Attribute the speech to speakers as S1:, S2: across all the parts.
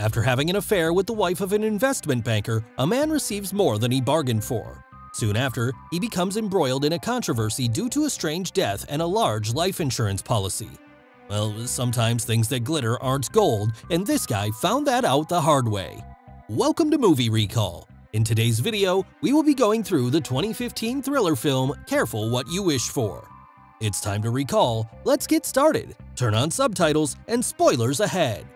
S1: After having an affair with the wife of an investment banker, a man receives more than he bargained for. Soon after, he becomes embroiled in a controversy due to a strange death and a large life insurance policy. Well, sometimes things that glitter aren't gold, and this guy found that out the hard way. Welcome to Movie Recall. In today's video, we will be going through the 2015 thriller film Careful What You Wish For. It's time to recall, let's get started, turn on subtitles, and spoilers ahead.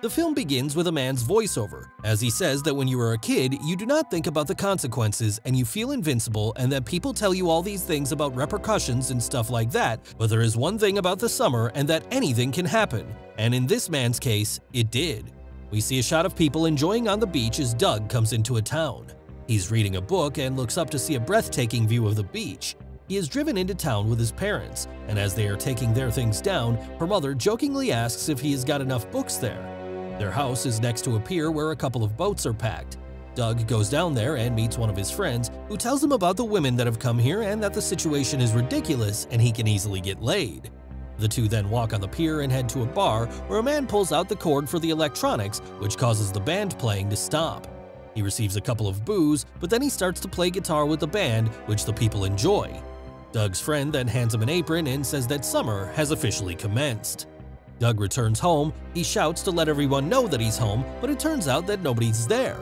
S1: The film begins with a man's voiceover, as he says that when you are a kid, you do not think about the consequences and you feel invincible and that people tell you all these things about repercussions and stuff like that, but there is one thing about the summer and that anything can happen, and in this man's case, it did. We see a shot of people enjoying on the beach as Doug comes into a town. He's reading a book and looks up to see a breathtaking view of the beach. He is driven into town with his parents, and as they are taking their things down, her mother jokingly asks if he has got enough books there. Their house is next to a pier where a couple of boats are packed. Doug goes down there and meets one of his friends, who tells him about the women that have come here and that the situation is ridiculous and he can easily get laid. The two then walk on the pier and head to a bar where a man pulls out the cord for the electronics, which causes the band playing to stop. He receives a couple of boos, but then he starts to play guitar with the band, which the people enjoy. Doug's friend then hands him an apron and says that summer has officially commenced. Doug returns home, he shouts to let everyone know that he's home, but it turns out that nobody's there.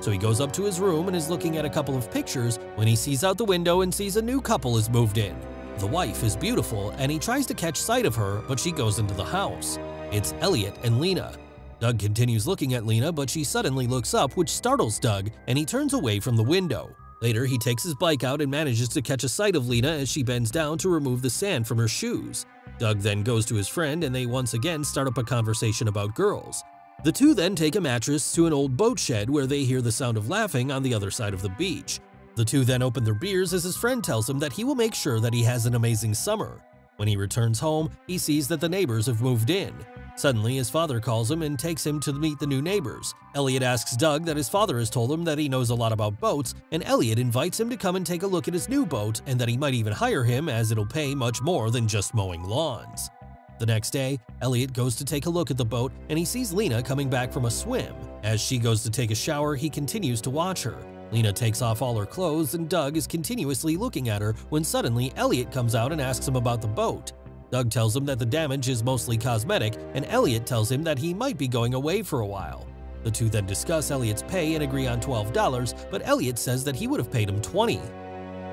S1: So he goes up to his room and is looking at a couple of pictures when he sees out the window and sees a new couple has moved in. The wife is beautiful and he tries to catch sight of her, but she goes into the house. It's Elliot and Lena. Doug continues looking at Lena, but she suddenly looks up, which startles Doug, and he turns away from the window. Later, he takes his bike out and manages to catch a sight of Lena as she bends down to remove the sand from her shoes. Doug then goes to his friend and they once again start up a conversation about girls. The two then take a mattress to an old boat shed where they hear the sound of laughing on the other side of the beach. The two then open their beers as his friend tells him that he will make sure that he has an amazing summer. When he returns home, he sees that the neighbors have moved in. Suddenly, his father calls him and takes him to meet the new neighbors. Elliot asks Doug that his father has told him that he knows a lot about boats, and Elliot invites him to come and take a look at his new boat and that he might even hire him as it'll pay much more than just mowing lawns. The next day, Elliot goes to take a look at the boat and he sees Lena coming back from a swim. As she goes to take a shower, he continues to watch her. Lena takes off all her clothes and Doug is continuously looking at her when suddenly Elliot comes out and asks him about the boat. Doug tells him that the damage is mostly cosmetic, and Elliot tells him that he might be going away for a while. The two then discuss Elliot's pay and agree on $12, but Elliot says that he would have paid him 20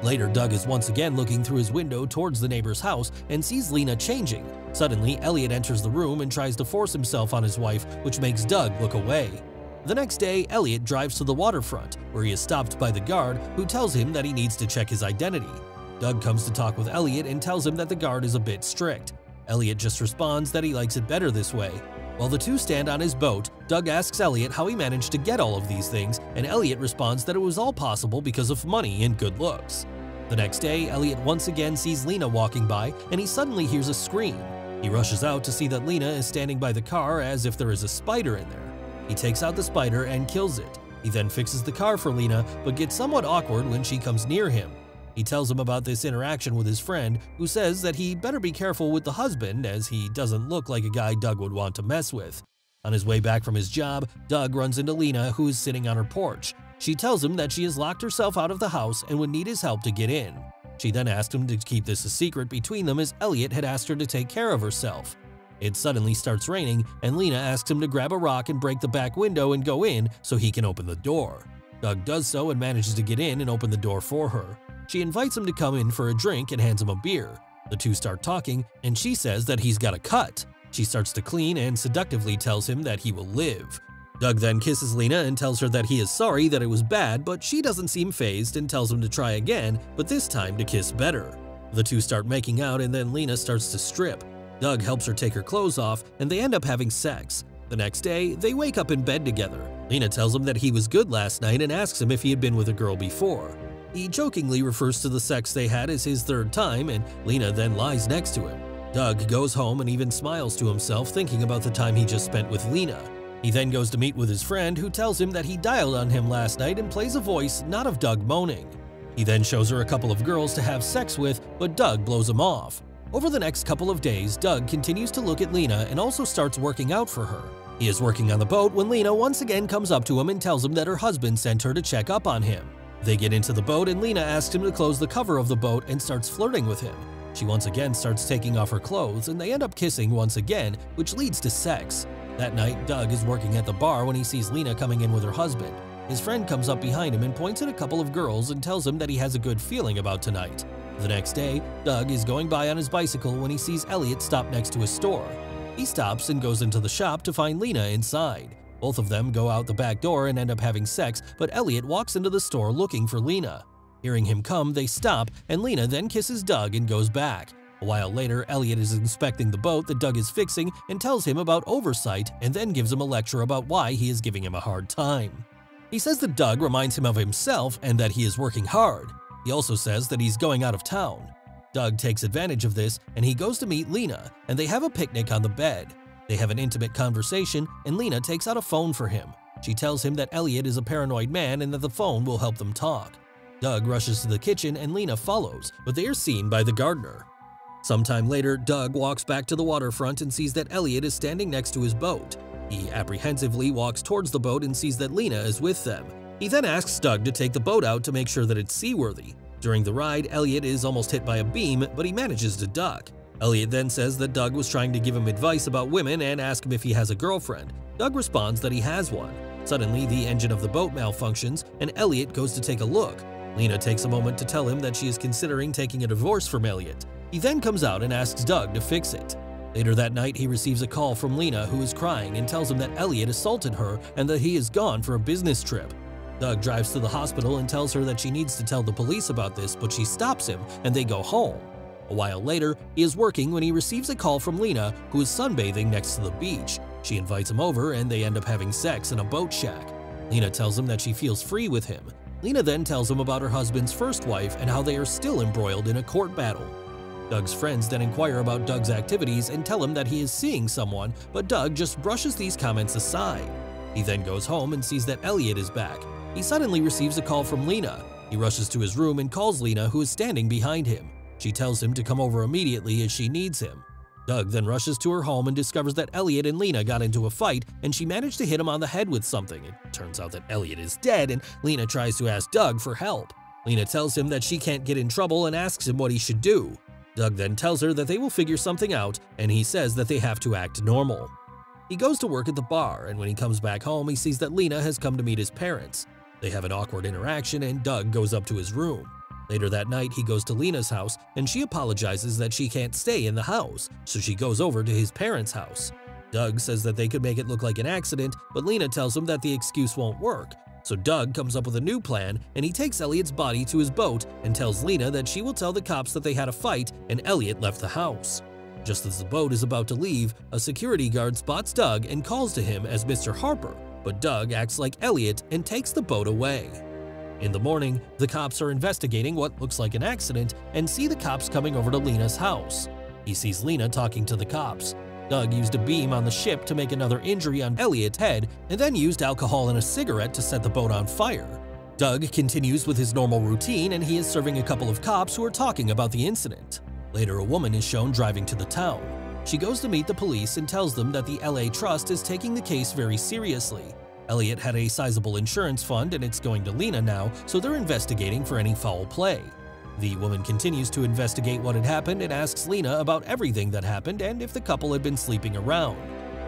S1: Later, Doug is once again looking through his window towards the neighbor's house and sees Lena changing. Suddenly, Elliot enters the room and tries to force himself on his wife, which makes Doug look away. The next day, Elliot drives to the waterfront, where he is stopped by the guard, who tells him that he needs to check his identity. Doug comes to talk with Elliot and tells him that the guard is a bit strict. Elliot just responds that he likes it better this way. While the two stand on his boat, Doug asks Elliot how he managed to get all of these things, and Elliot responds that it was all possible because of money and good looks. The next day, Elliot once again sees Lena walking by, and he suddenly hears a scream. He rushes out to see that Lena is standing by the car as if there is a spider in there. He takes out the spider and kills it. He then fixes the car for Lena, but gets somewhat awkward when she comes near him. He tells him about this interaction with his friend, who says that he better be careful with the husband as he doesn't look like a guy Doug would want to mess with. On his way back from his job, Doug runs into Lena, who is sitting on her porch. She tells him that she has locked herself out of the house and would need his help to get in. She then asked him to keep this a secret between them as Elliot had asked her to take care of herself. It suddenly starts raining, and Lena asks him to grab a rock and break the back window and go in so he can open the door. Doug does so and manages to get in and open the door for her. She invites him to come in for a drink and hands him a beer. The two start talking, and she says that he's got a cut. She starts to clean and seductively tells him that he will live. Doug then kisses Lena and tells her that he is sorry that it was bad, but she doesn't seem phased and tells him to try again, but this time to kiss better. The two start making out and then Lena starts to strip. Doug helps her take her clothes off and they end up having sex. The next day, they wake up in bed together. Lena tells him that he was good last night and asks him if he had been with a girl before. He jokingly refers to the sex they had as his third time, and Lena then lies next to him. Doug goes home and even smiles to himself thinking about the time he just spent with Lena. He then goes to meet with his friend who tells him that he dialed on him last night and plays a voice not of Doug moaning. He then shows her a couple of girls to have sex with, but Doug blows him off. Over the next couple of days, Doug continues to look at Lena and also starts working out for her. He is working on the boat when Lena once again comes up to him and tells him that her husband sent her to check up on him. They get into the boat and Lena asks him to close the cover of the boat and starts flirting with him. She once again starts taking off her clothes and they end up kissing once again, which leads to sex. That night, Doug is working at the bar when he sees Lena coming in with her husband. His friend comes up behind him and points at a couple of girls and tells him that he has a good feeling about tonight. The next day, Doug is going by on his bicycle when he sees Elliot stop next to a store. He stops and goes into the shop to find Lena inside. Both of them go out the back door and end up having sex, but Elliot walks into the store looking for Lena. Hearing him come, they stop, and Lena then kisses Doug and goes back. A while later, Elliot is inspecting the boat that Doug is fixing and tells him about oversight and then gives him a lecture about why he is giving him a hard time. He says that Doug reminds him of himself and that he is working hard. He also says that he's going out of town. Doug takes advantage of this and he goes to meet Lena, and they have a picnic on the bed. They have an intimate conversation, and Lena takes out a phone for him. She tells him that Elliot is a paranoid man and that the phone will help them talk. Doug rushes to the kitchen and Lena follows, but they are seen by the gardener. Sometime later, Doug walks back to the waterfront and sees that Elliot is standing next to his boat. He apprehensively walks towards the boat and sees that Lena is with them. He then asks Doug to take the boat out to make sure that it's seaworthy. During the ride, Elliot is almost hit by a beam, but he manages to duck. Elliot then says that Doug was trying to give him advice about women and ask him if he has a girlfriend. Doug responds that he has one. Suddenly, the engine of the boat malfunctions, and Elliot goes to take a look. Lena takes a moment to tell him that she is considering taking a divorce from Elliot. He then comes out and asks Doug to fix it. Later that night, he receives a call from Lena who is crying and tells him that Elliot assaulted her and that he is gone for a business trip. Doug drives to the hospital and tells her that she needs to tell the police about this, but she stops him and they go home. A while later, he is working when he receives a call from Lena, who is sunbathing next to the beach. She invites him over and they end up having sex in a boat shack. Lena tells him that she feels free with him. Lena then tells him about her husband's first wife and how they are still embroiled in a court battle. Doug's friends then inquire about Doug's activities and tell him that he is seeing someone, but Doug just brushes these comments aside. He then goes home and sees that Elliot is back. He suddenly receives a call from Lena. He rushes to his room and calls Lena, who is standing behind him. She tells him to come over immediately as she needs him. Doug then rushes to her home and discovers that Elliot and Lena got into a fight and she managed to hit him on the head with something. It turns out that Elliot is dead and Lena tries to ask Doug for help. Lena tells him that she can't get in trouble and asks him what he should do. Doug then tells her that they will figure something out, and he says that they have to act normal. He goes to work at the bar, and when he comes back home, he sees that Lena has come to meet his parents. They have an awkward interaction, and Doug goes up to his room. Later that night, he goes to Lena's house, and she apologizes that she can't stay in the house, so she goes over to his parents' house. Doug says that they could make it look like an accident, but Lena tells him that the excuse won't work, so Doug comes up with a new plan and he takes Elliot's body to his boat and tells Lena that she will tell the cops that they had a fight and Elliot left the house. Just as the boat is about to leave, a security guard spots Doug and calls to him as Mr. Harper, but Doug acts like Elliot and takes the boat away. In the morning, the cops are investigating what looks like an accident and see the cops coming over to Lena's house. He sees Lena talking to the cops. Doug used a beam on the ship to make another injury on Elliot's head and then used alcohol and a cigarette to set the boat on fire. Doug continues with his normal routine and he is serving a couple of cops who are talking about the incident. Later, a woman is shown driving to the town. She goes to meet the police and tells them that the LA Trust is taking the case very seriously. Elliot had a sizable insurance fund and it's going to Lena now, so they're investigating for any foul play. The woman continues to investigate what had happened and asks Lena about everything that happened and if the couple had been sleeping around.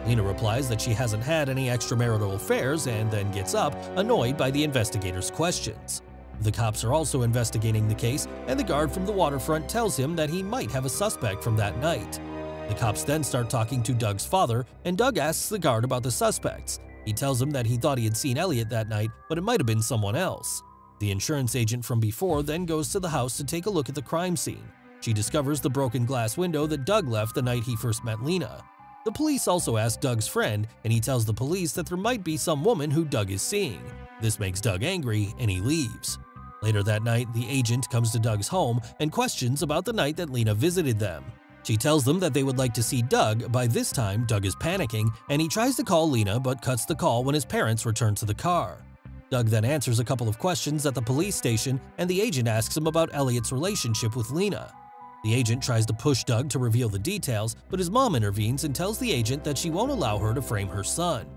S1: Lena replies that she hasn't had any extramarital affairs and then gets up, annoyed by the investigators' questions. The cops are also investigating the case, and the guard from the waterfront tells him that he might have a suspect from that night. The cops then start talking to Doug's father, and Doug asks the guard about the suspects. He tells him that he thought he had seen Elliot that night, but it might have been someone else. The insurance agent from before then goes to the house to take a look at the crime scene. She discovers the broken glass window that Doug left the night he first met Lena. The police also ask Doug's friend, and he tells the police that there might be some woman who Doug is seeing. This makes Doug angry, and he leaves. Later that night, the agent comes to Doug's home and questions about the night that Lena visited them. She tells them that they would like to see Doug. By this time, Doug is panicking, and he tries to call Lena but cuts the call when his parents return to the car. Doug then answers a couple of questions at the police station, and the agent asks him about Elliot's relationship with Lena. The agent tries to push Doug to reveal the details, but his mom intervenes and tells the agent that she won't allow her to frame her son.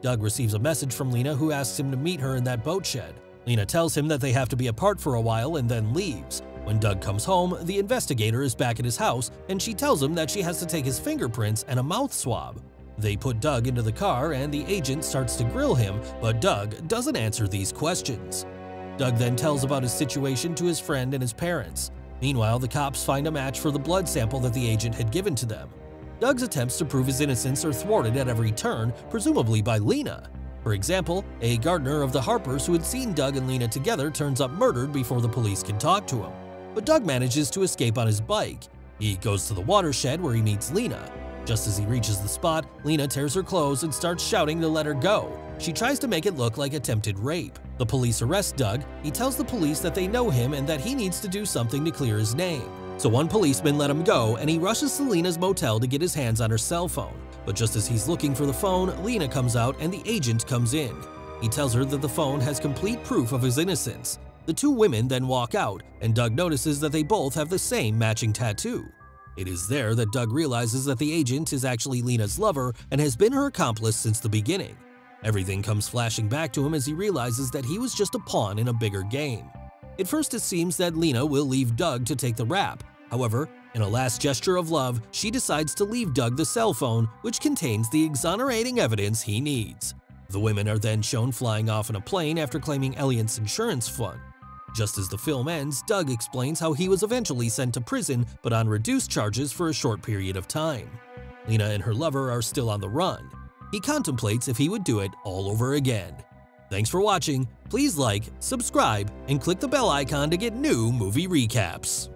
S1: Doug receives a message from Lena who asks him to meet her in that boat shed. Lena tells him that they have to be apart for a while and then leaves. When Doug comes home, the investigator is back at his house and she tells him that she has to take his fingerprints and a mouth swab. They put Doug into the car and the agent starts to grill him, but Doug doesn't answer these questions. Doug then tells about his situation to his friend and his parents. Meanwhile, the cops find a match for the blood sample that the agent had given to them. Doug's attempts to prove his innocence are thwarted at every turn, presumably by Lena. For example, a gardener of the Harpers who had seen Doug and Lena together turns up murdered before the police can talk to him. But Doug manages to escape on his bike. He goes to the watershed where he meets Lena. Just as he reaches the spot, Lena tears her clothes and starts shouting to let her go. She tries to make it look like attempted rape. The police arrest Doug. He tells the police that they know him and that he needs to do something to clear his name. So one policeman let him go and he rushes to Lena's motel to get his hands on her cell phone. But just as he's looking for the phone, Lena comes out and the agent comes in. He tells her that the phone has complete proof of his innocence. The two women then walk out, and Doug notices that they both have the same matching tattoo. It is there that Doug realizes that the agent is actually Lena's lover and has been her accomplice since the beginning. Everything comes flashing back to him as he realizes that he was just a pawn in a bigger game. At first it seems that Lena will leave Doug to take the rap. However, in a last gesture of love, she decides to leave Doug the cell phone, which contains the exonerating evidence he needs. The women are then shown flying off in a plane after claiming Elliot's insurance fund. Just as the film ends, Doug explains how he was eventually sent to prison but on reduced charges for a short period of time. Lena and her lover are still on the run. He contemplates if he would do it all over again. Thanks for watching, please like, subscribe, and click the bell icon to get new movie recaps.